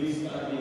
Please start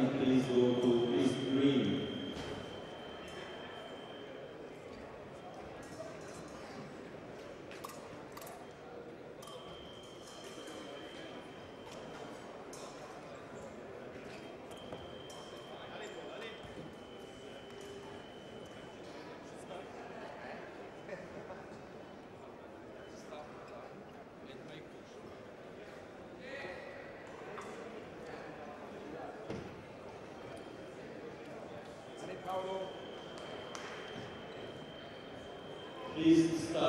Please stop.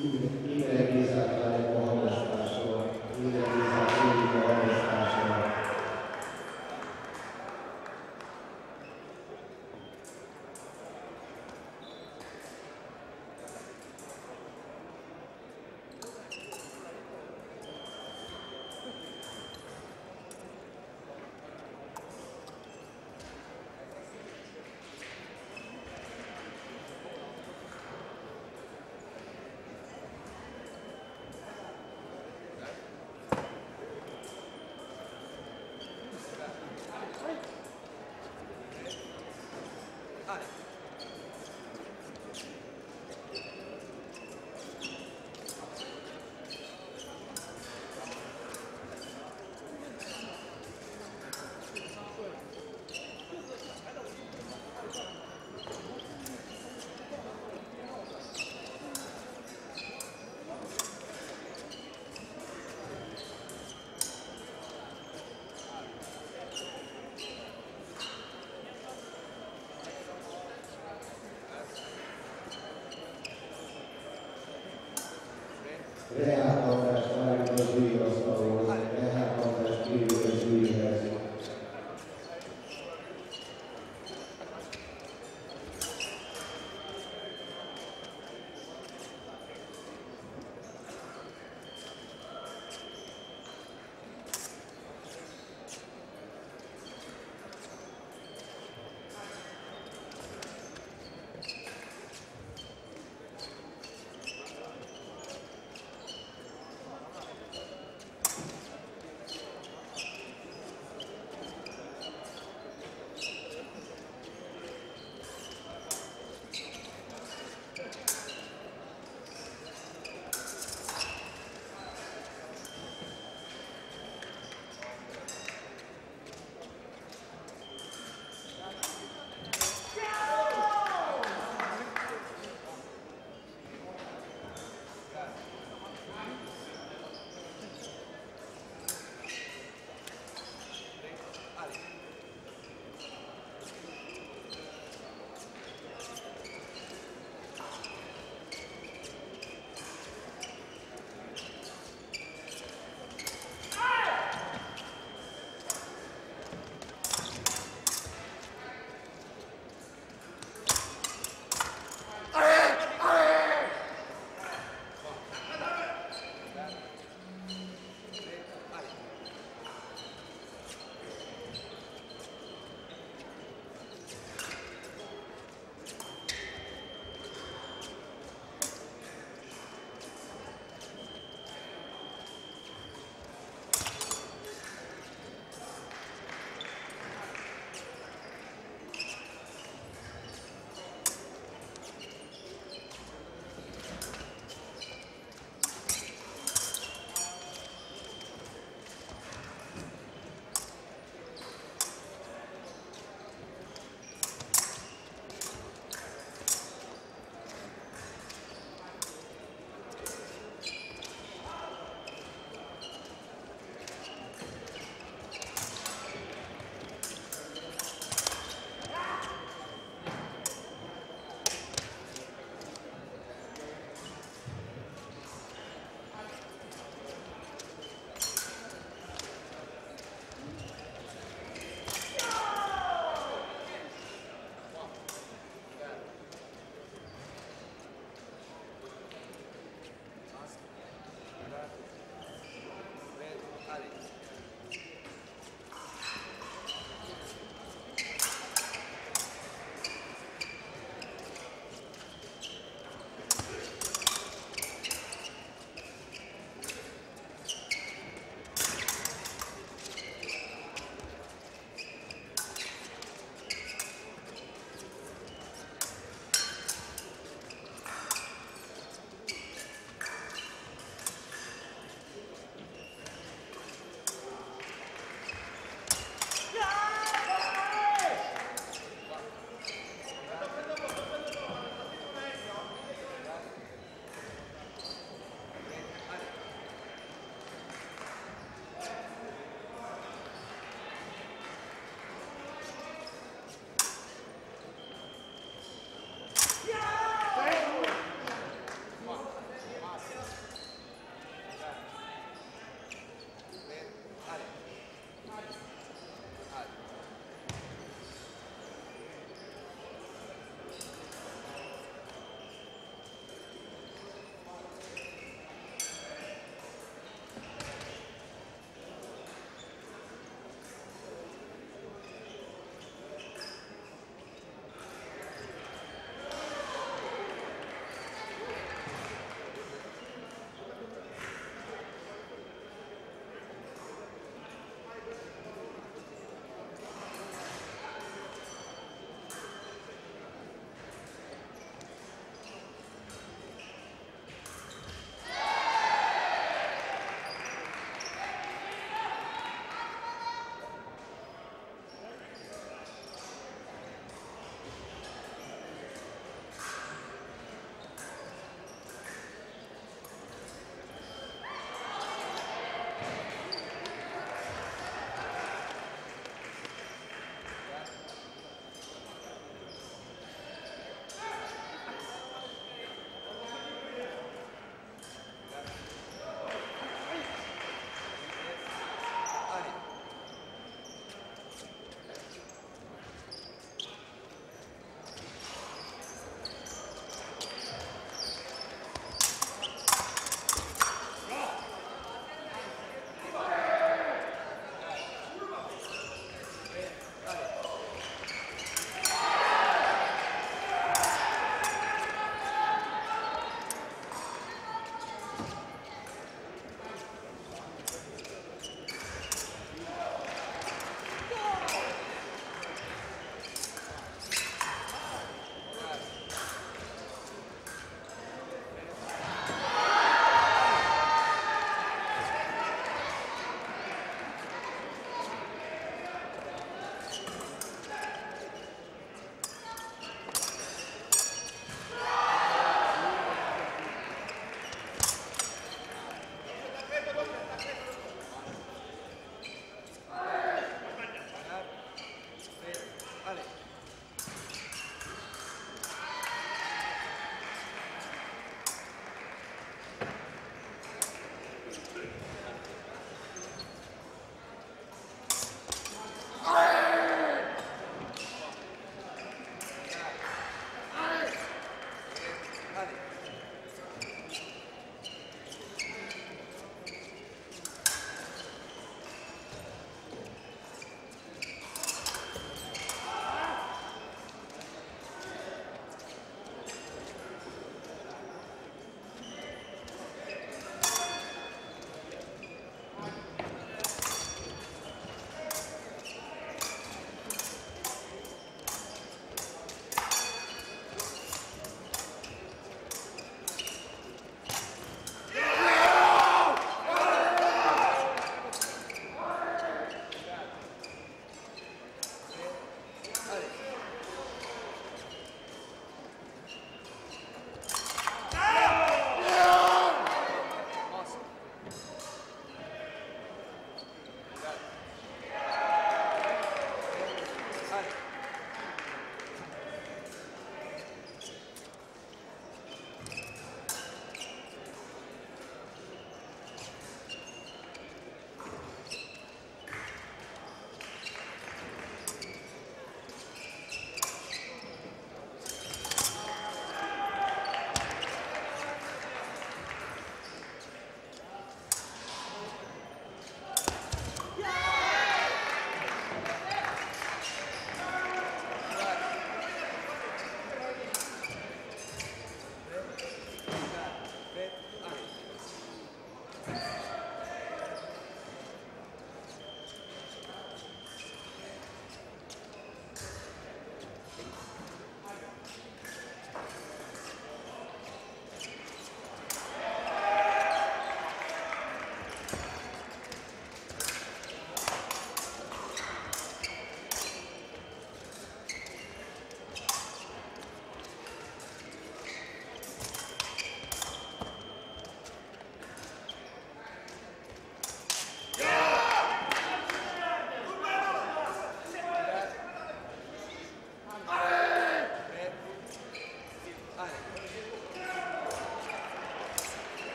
Sim, sim, sim. Yeah.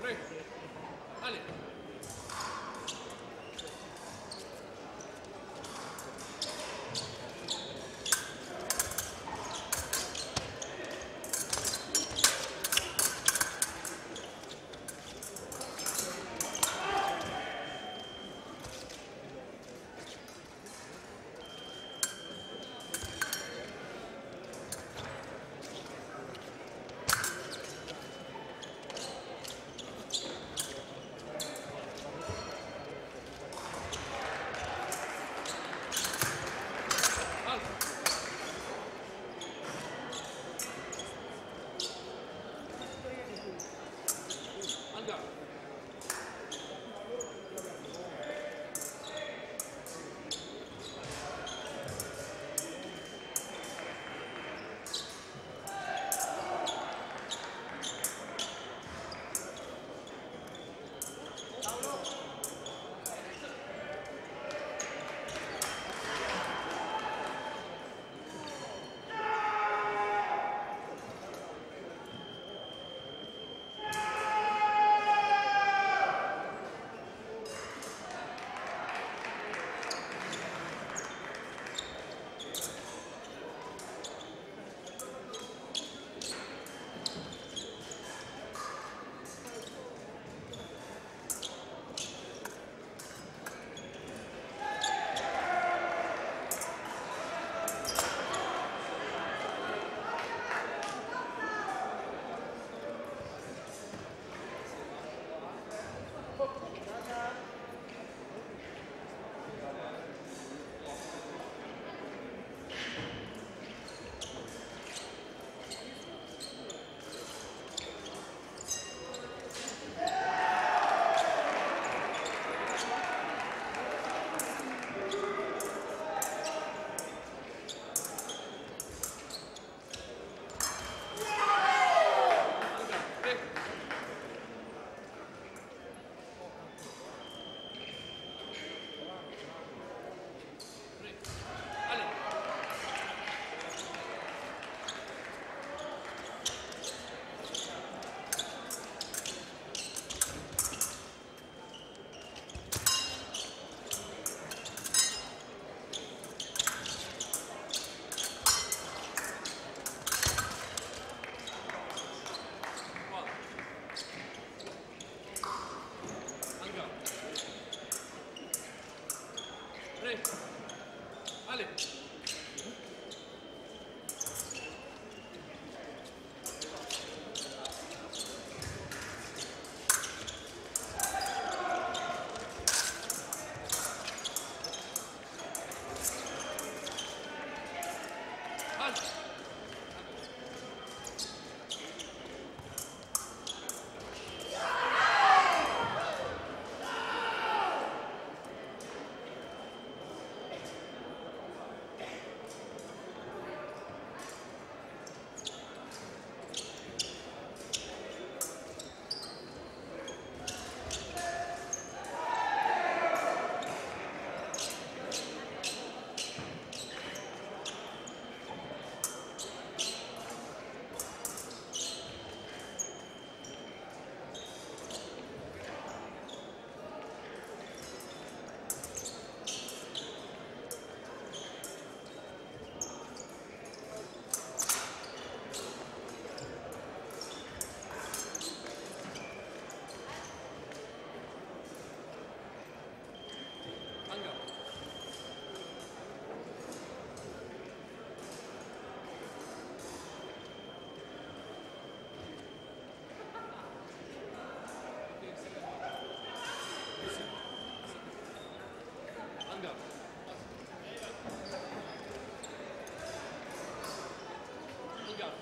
好嘞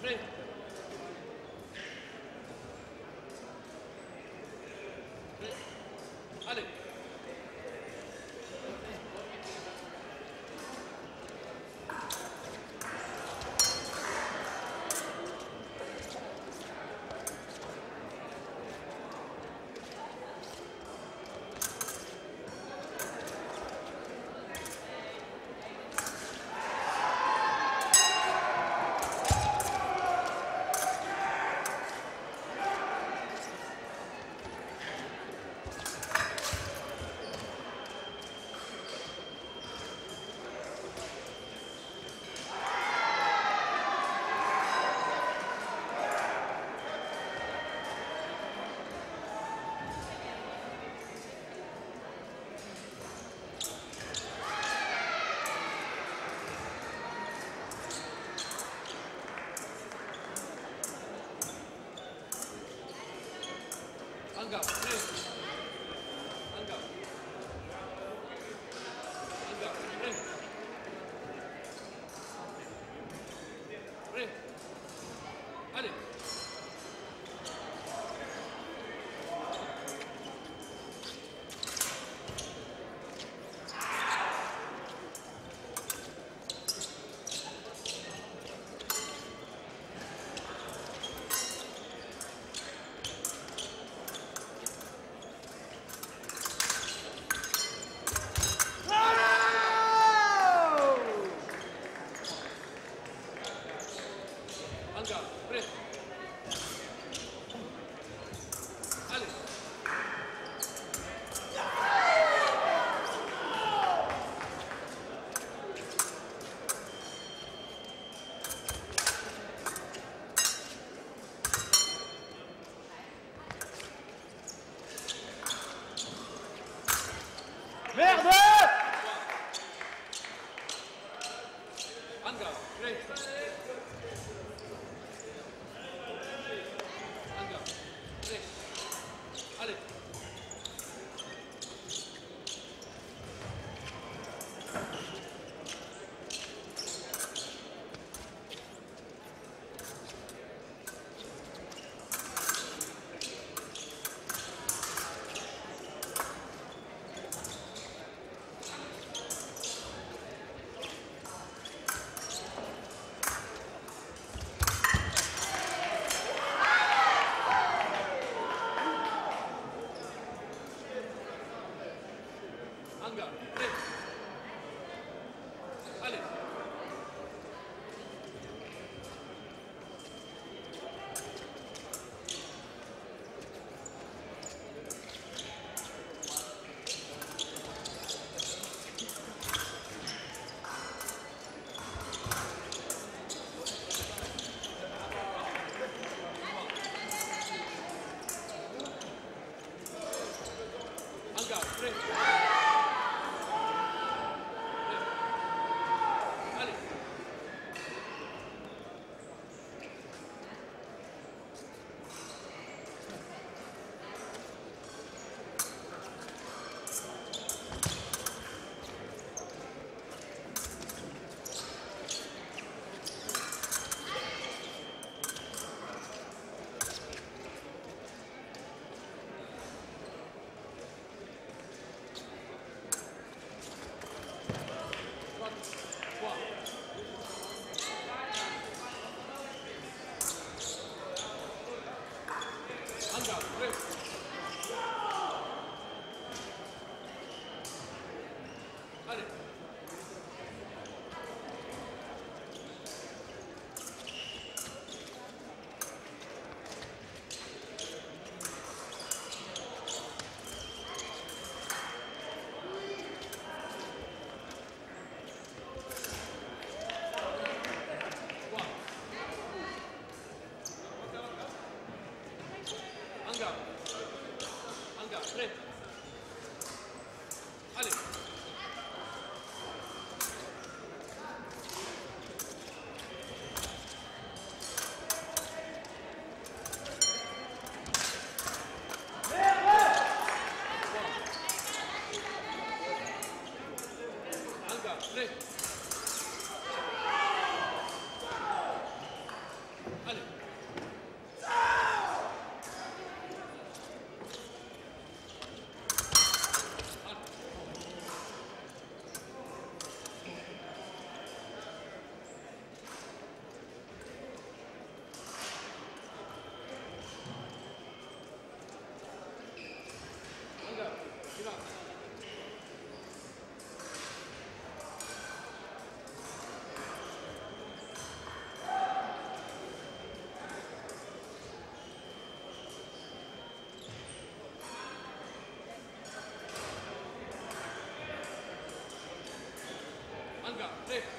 Frente. Olga, Riff.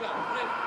Go.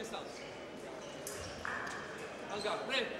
distância. Vamos lá.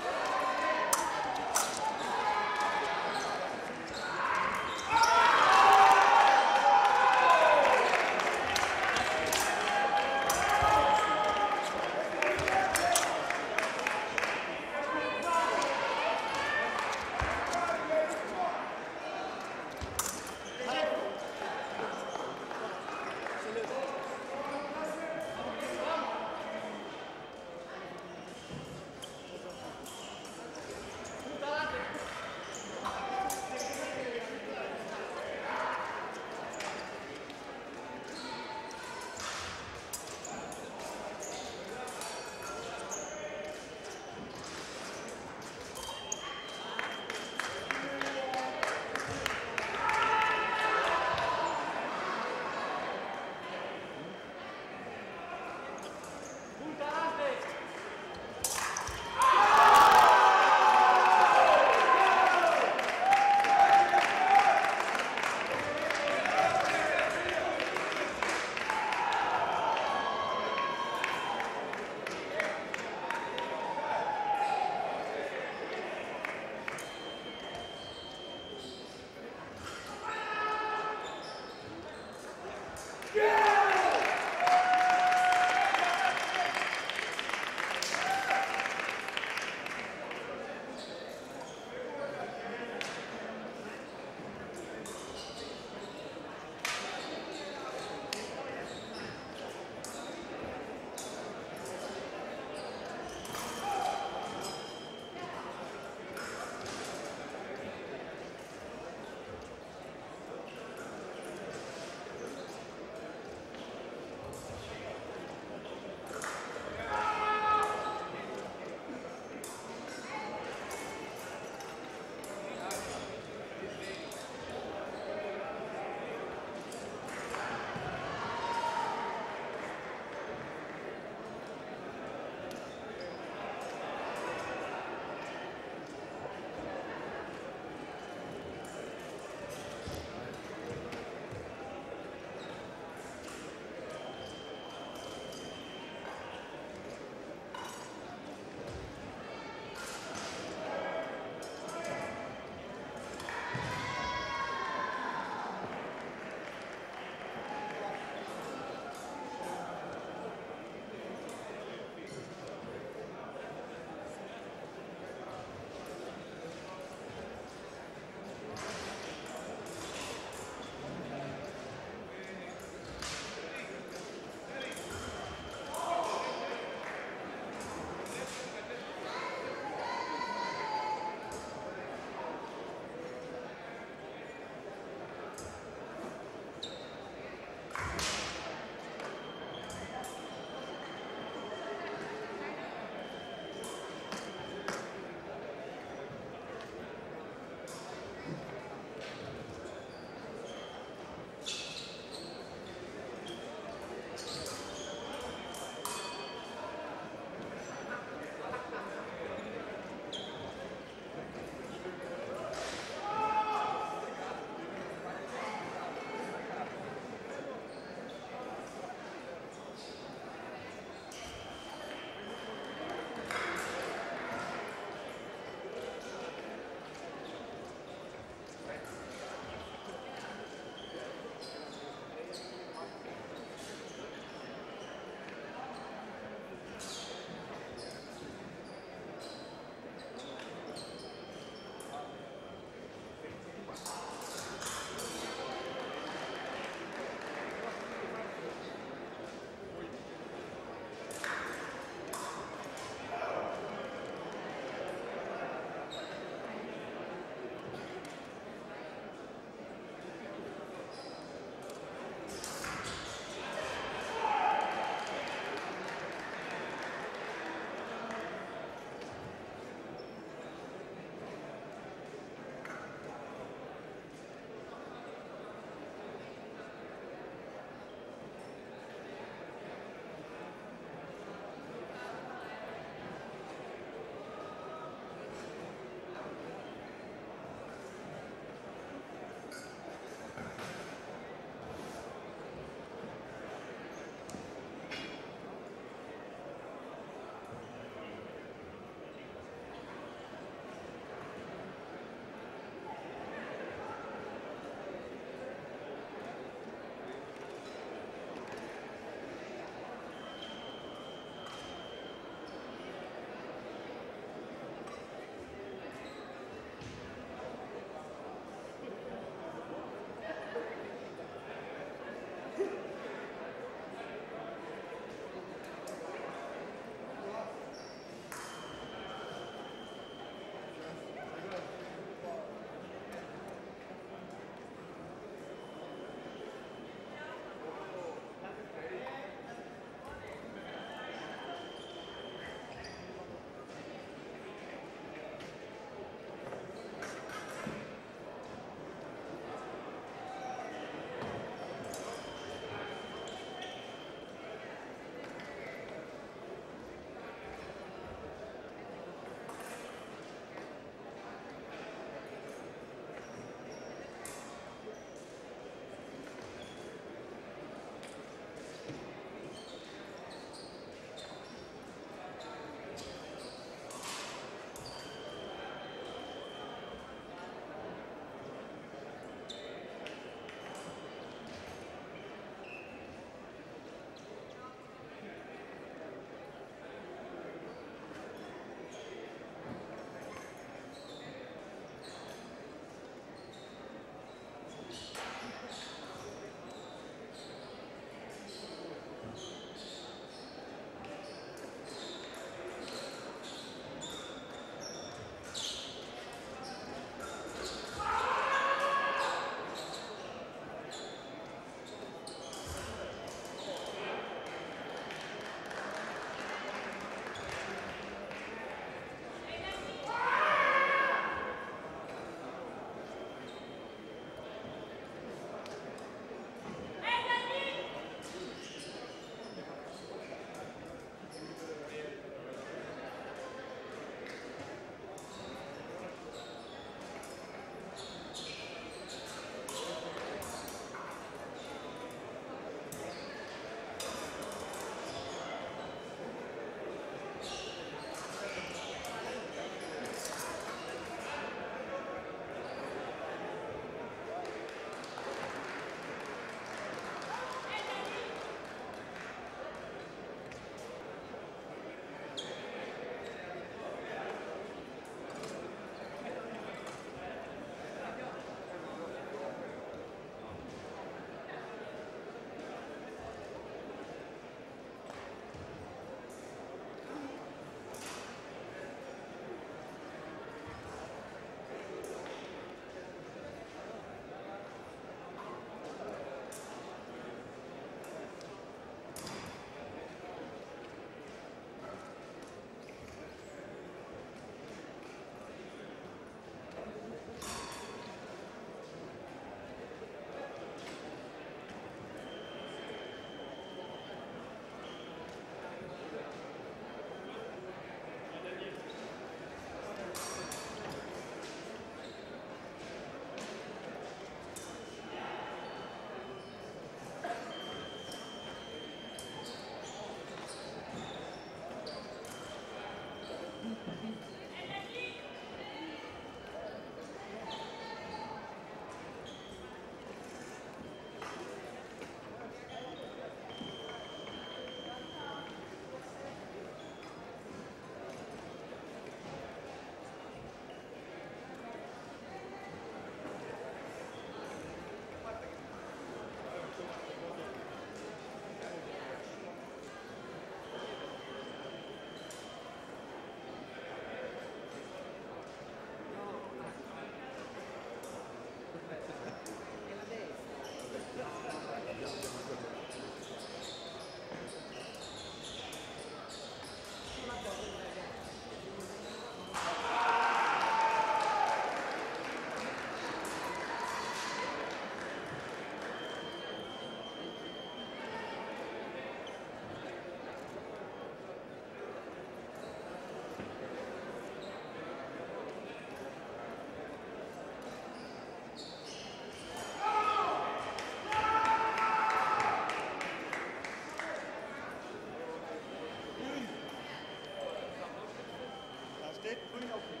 State Point of View.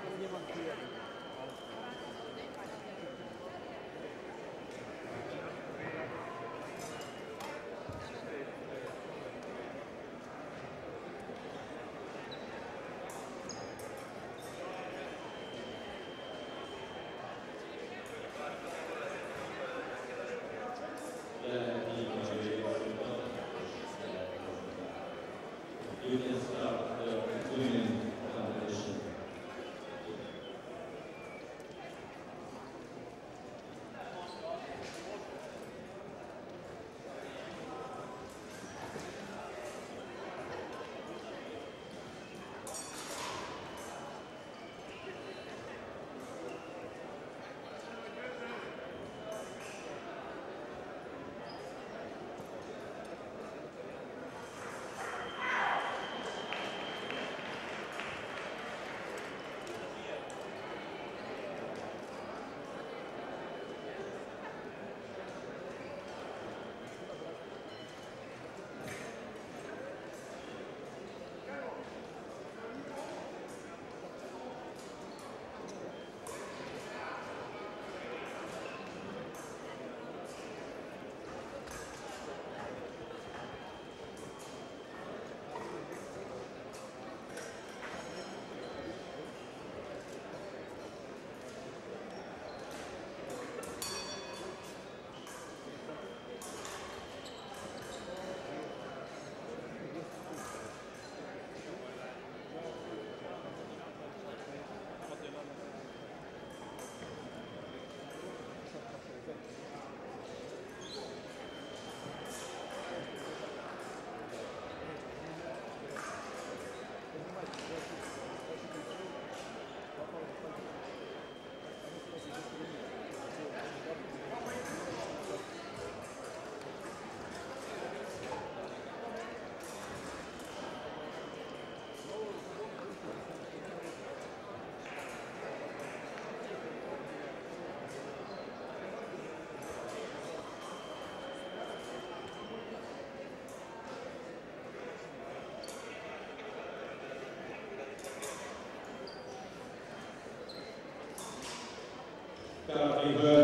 Start the God be heard.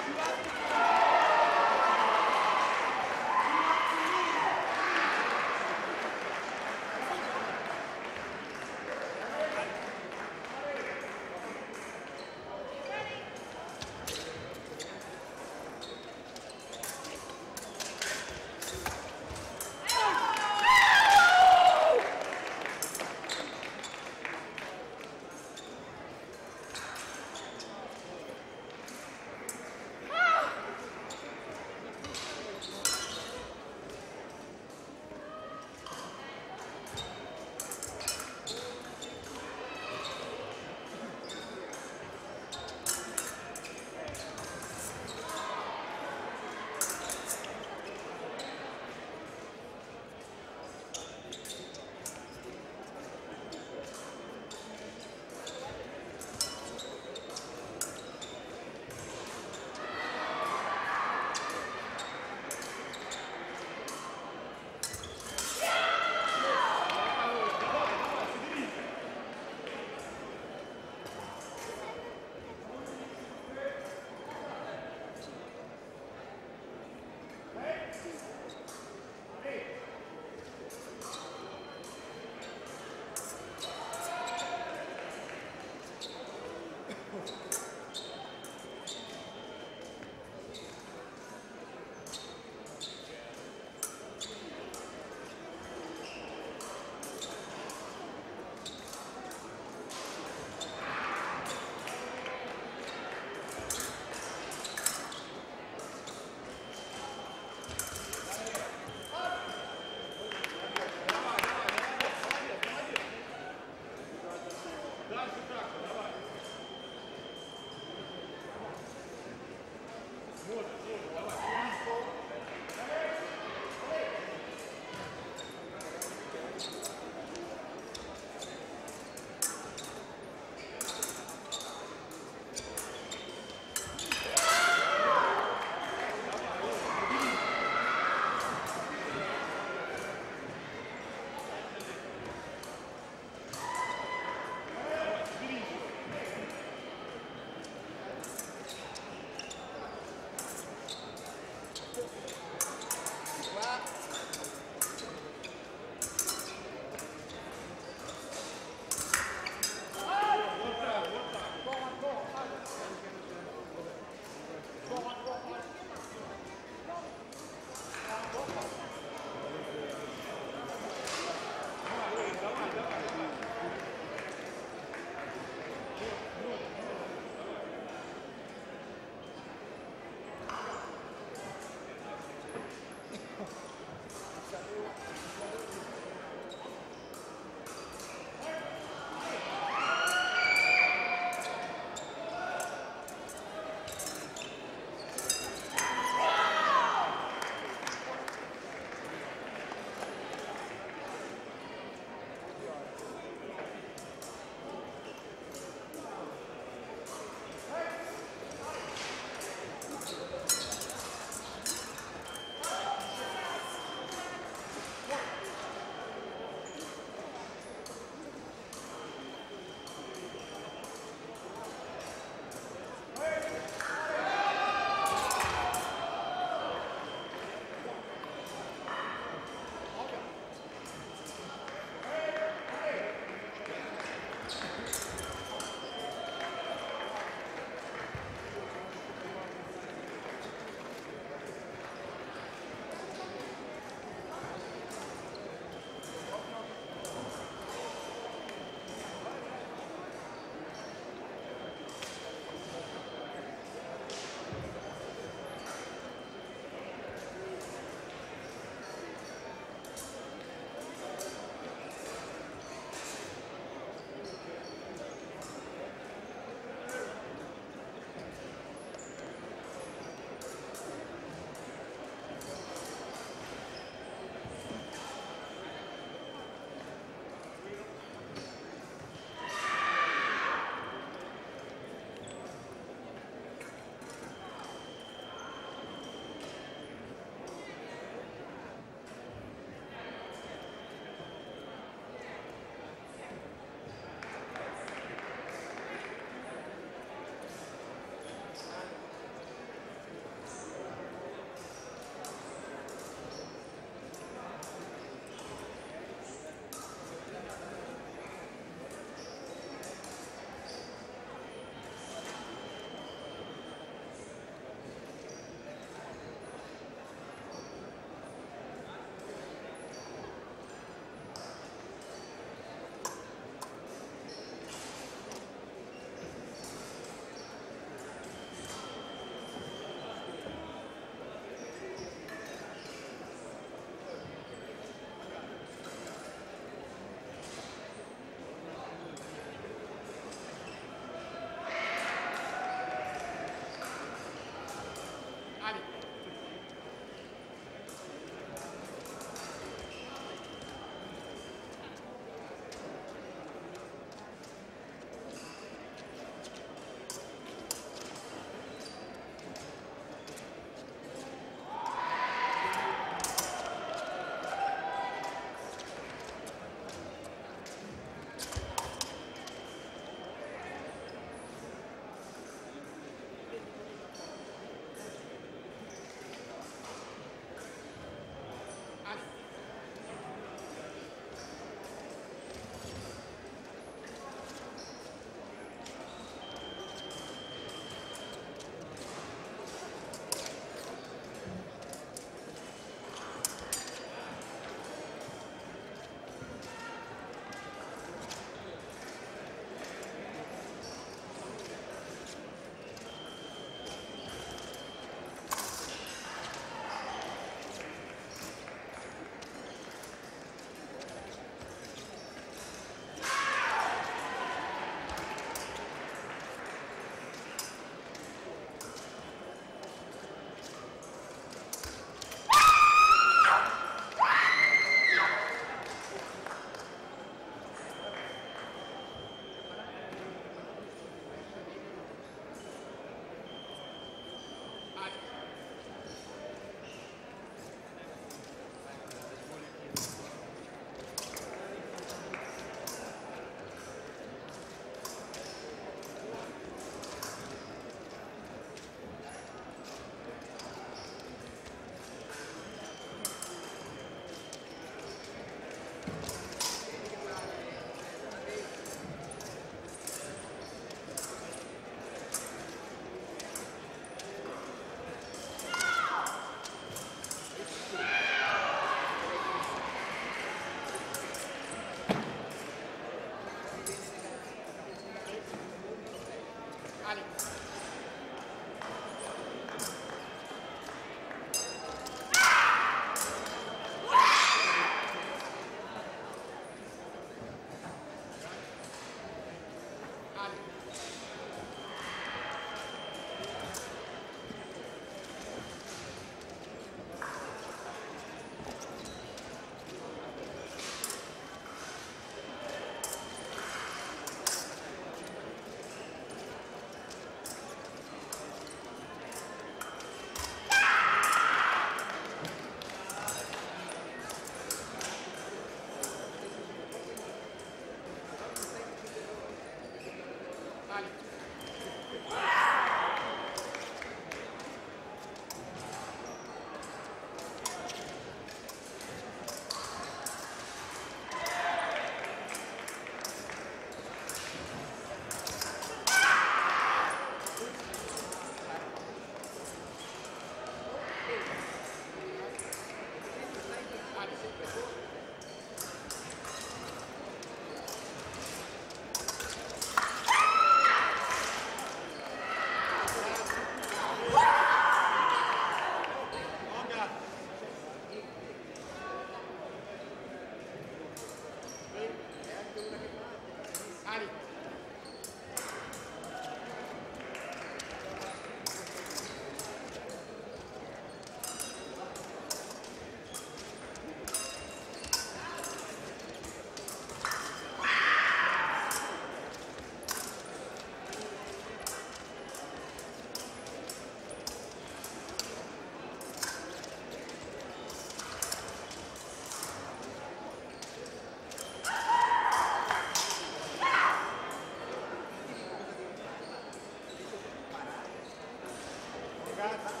Cats.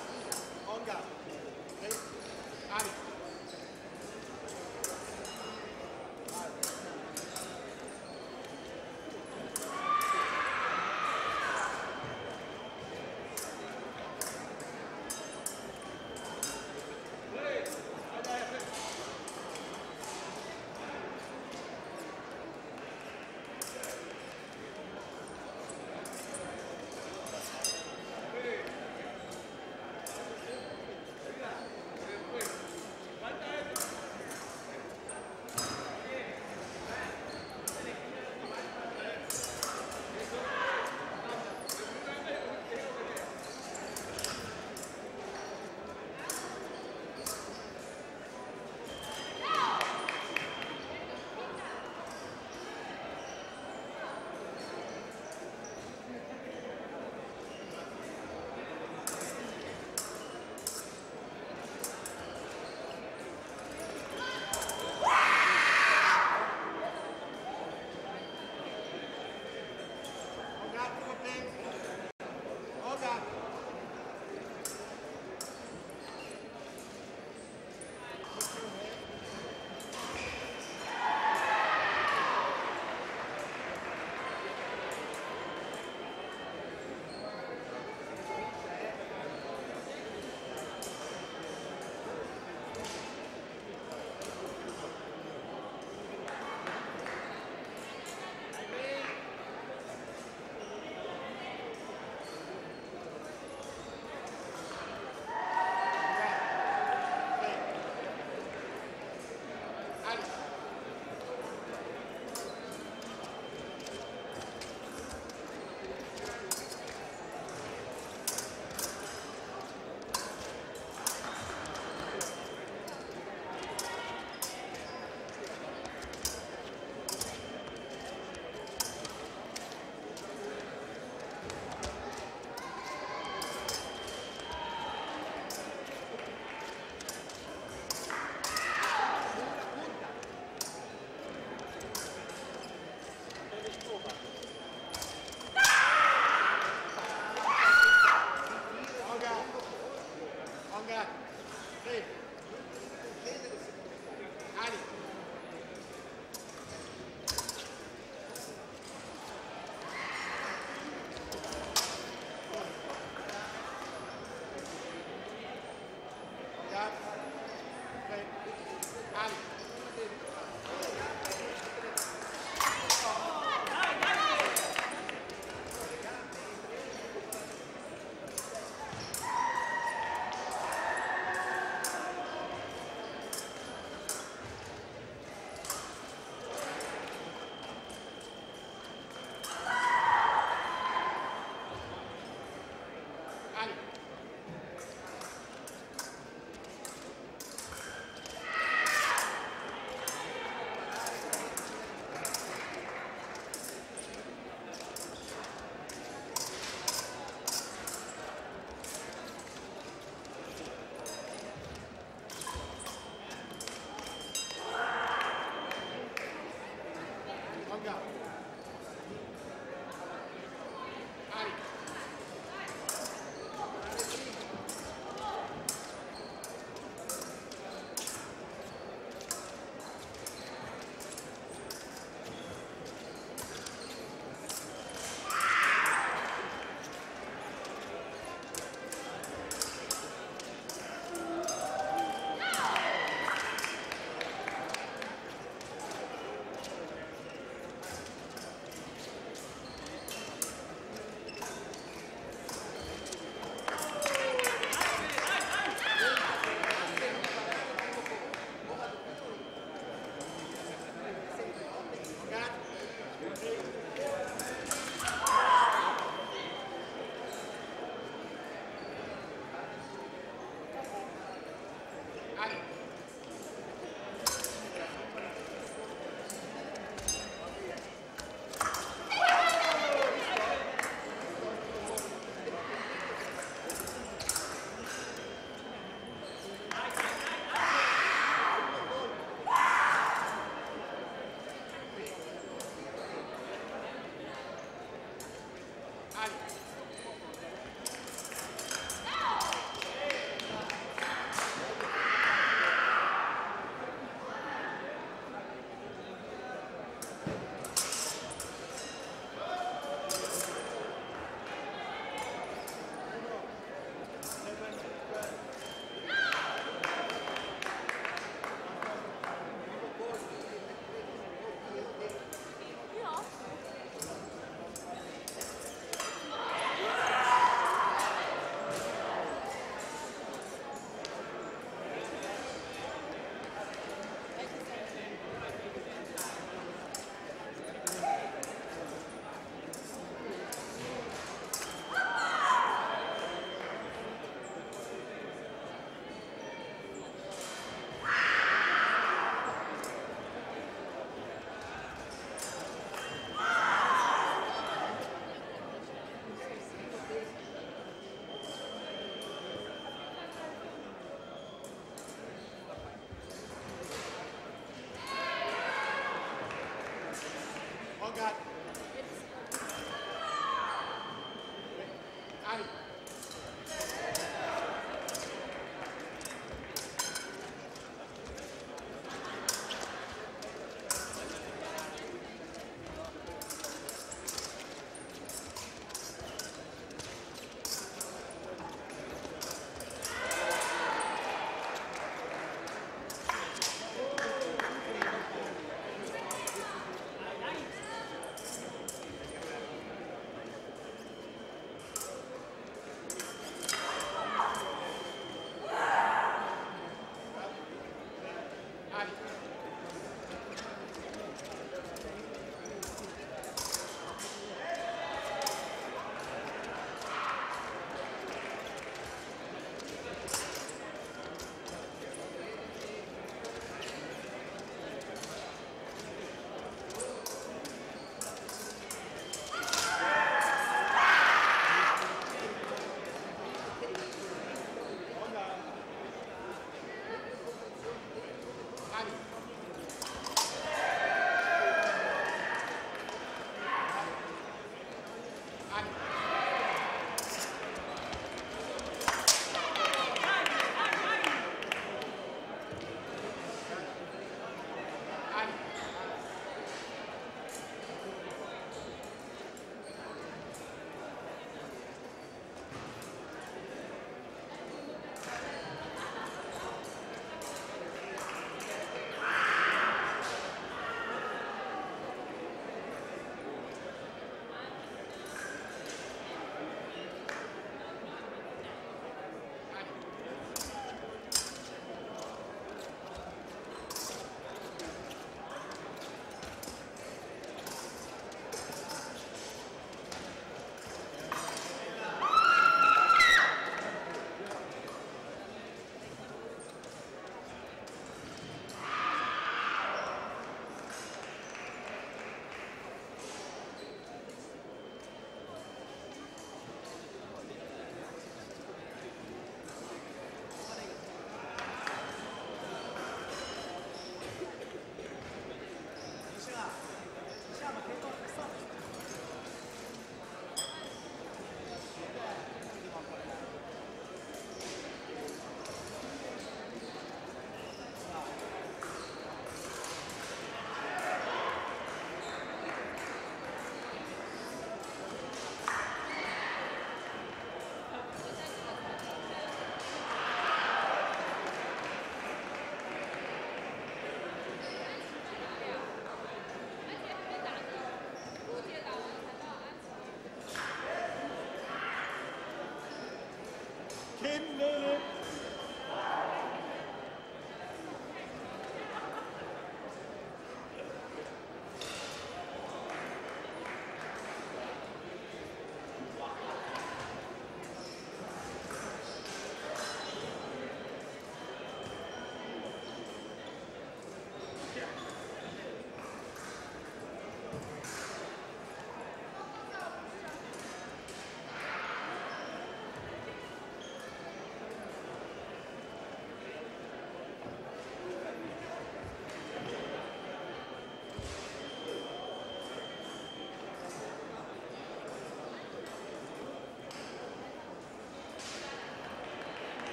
got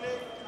Okay.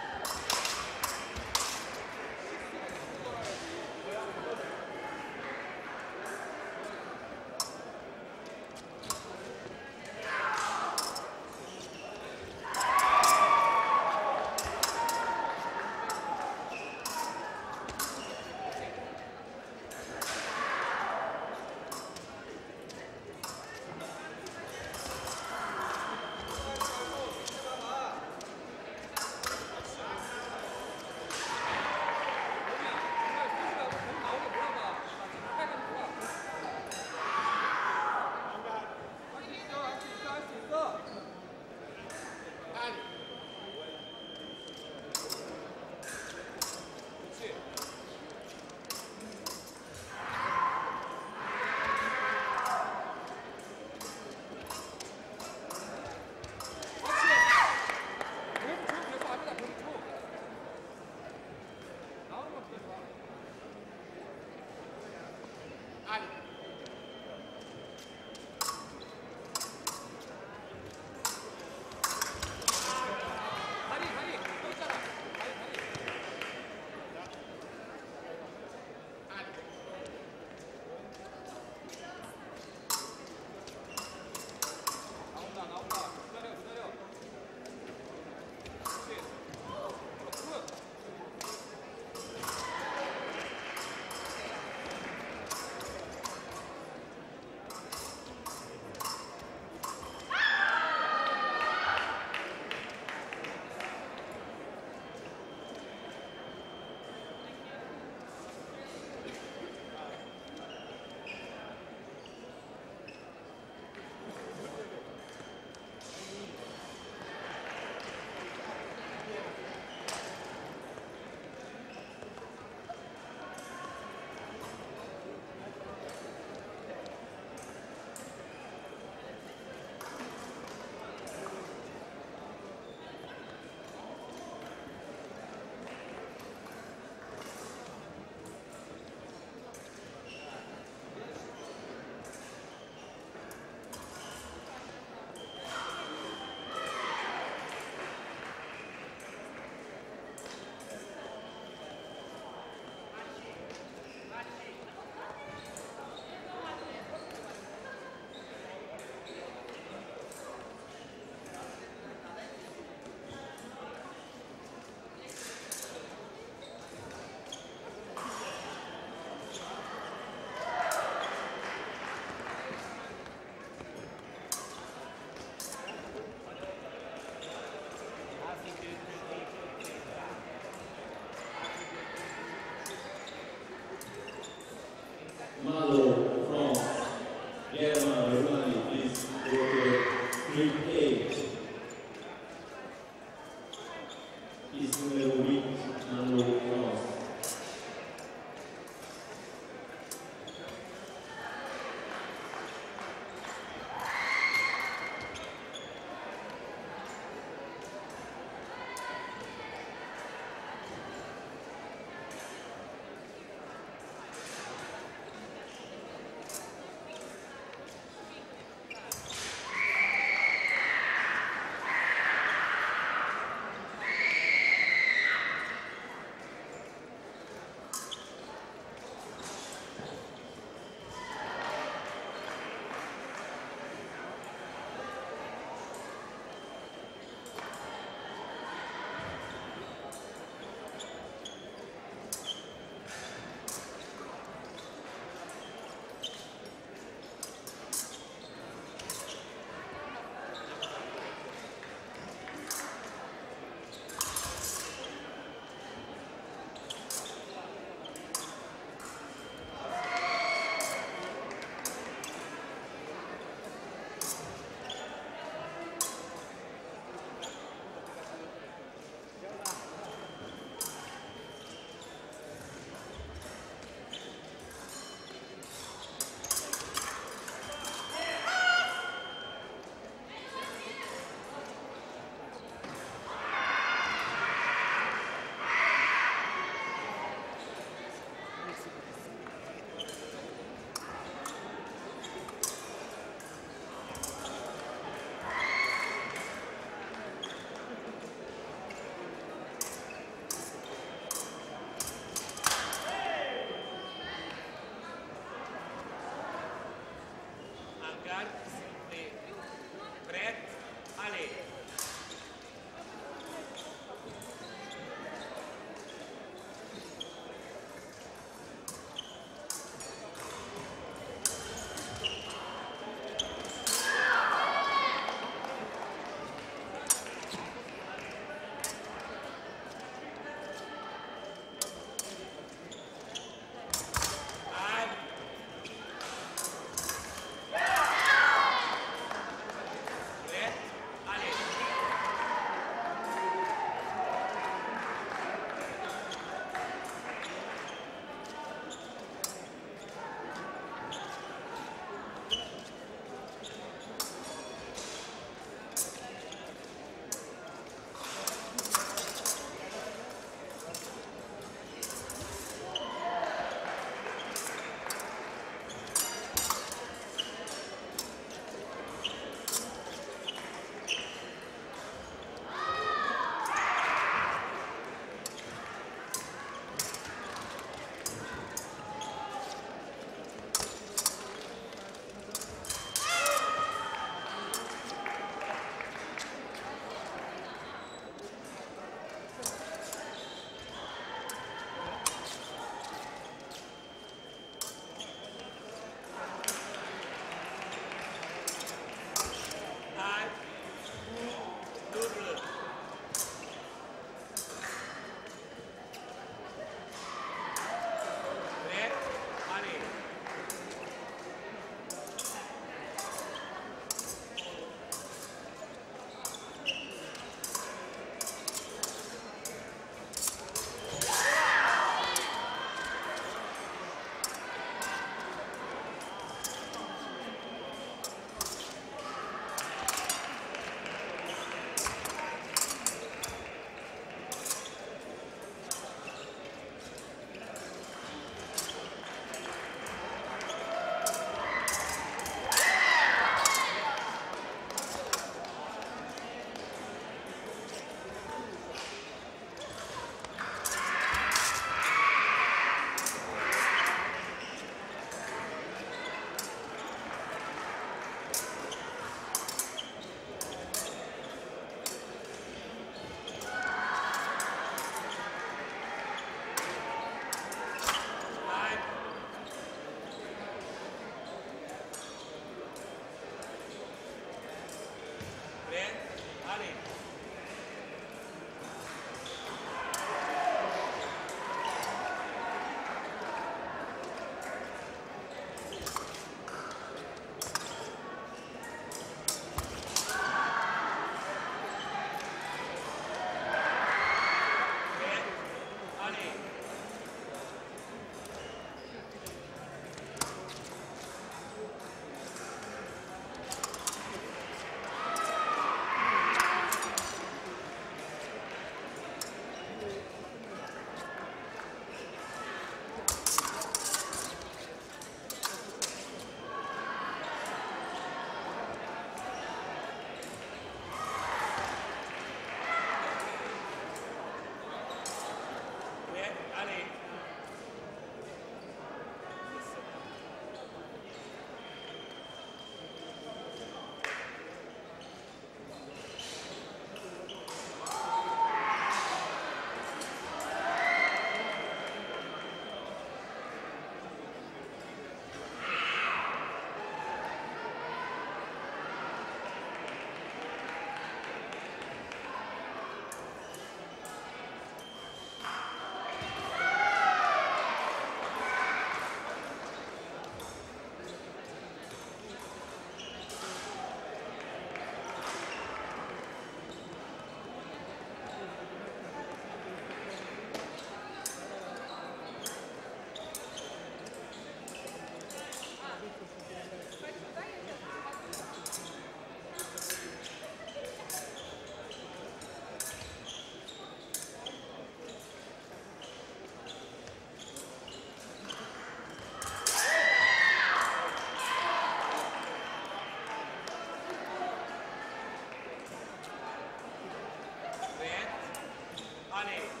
Money.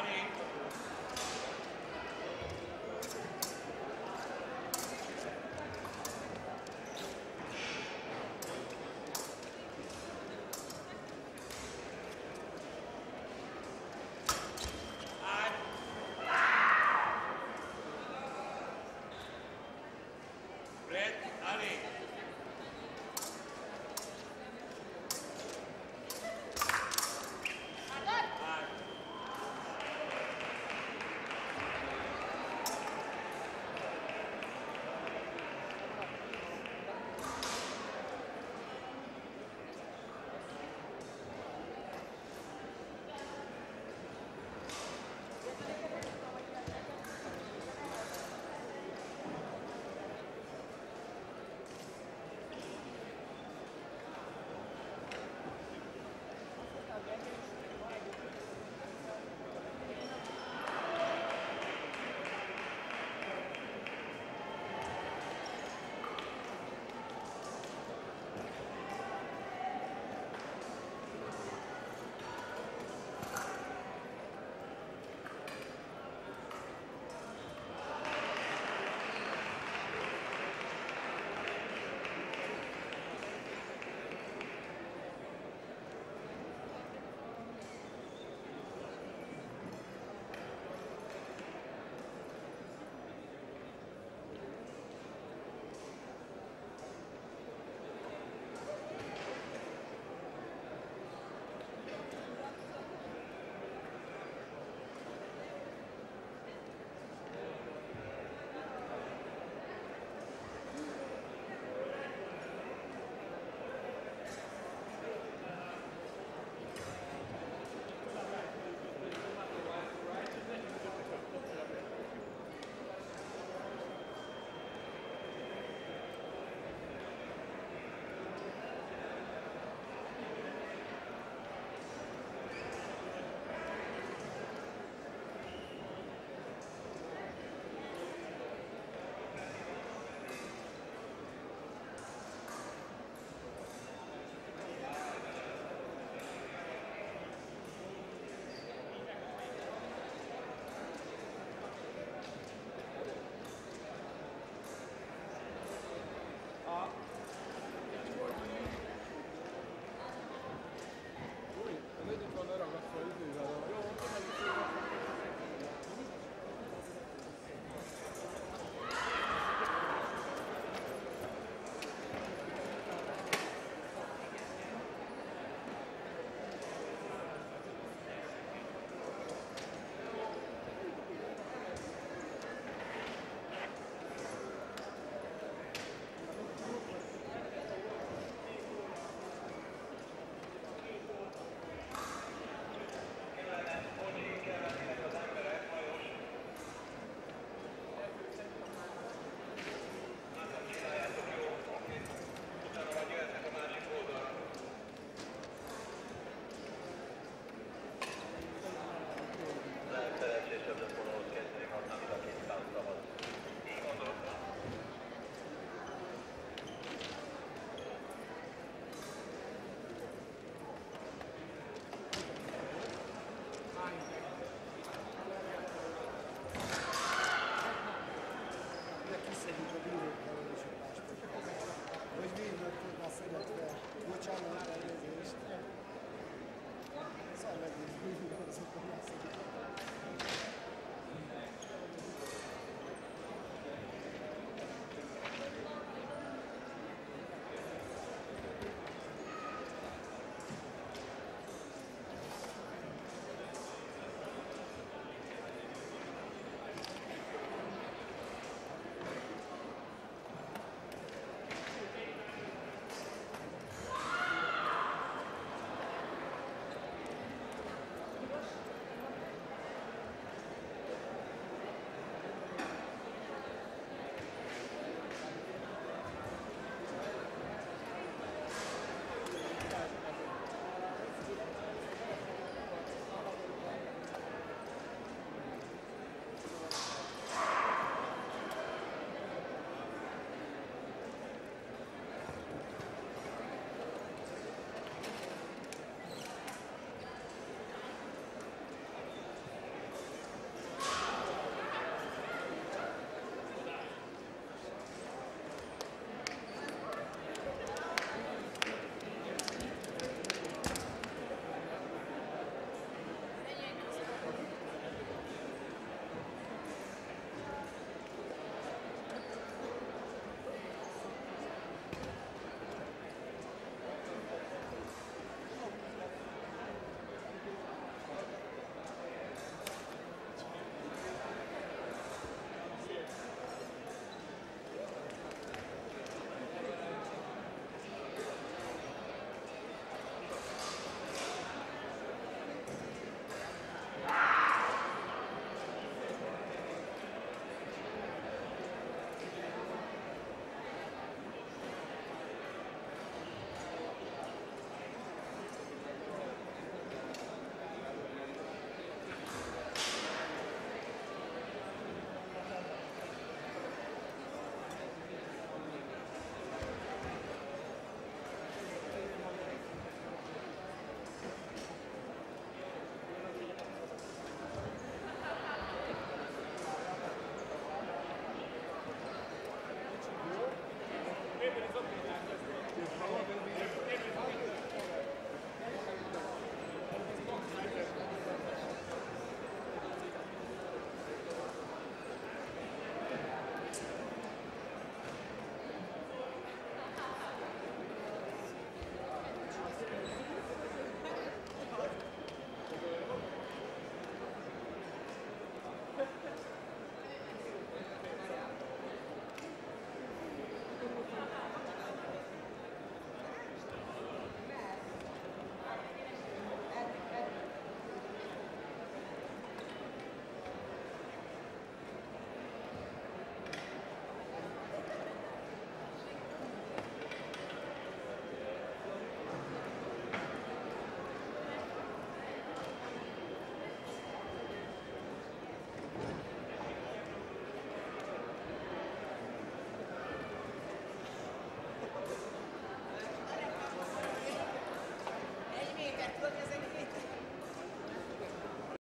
Howdy. Grazie. Yeah,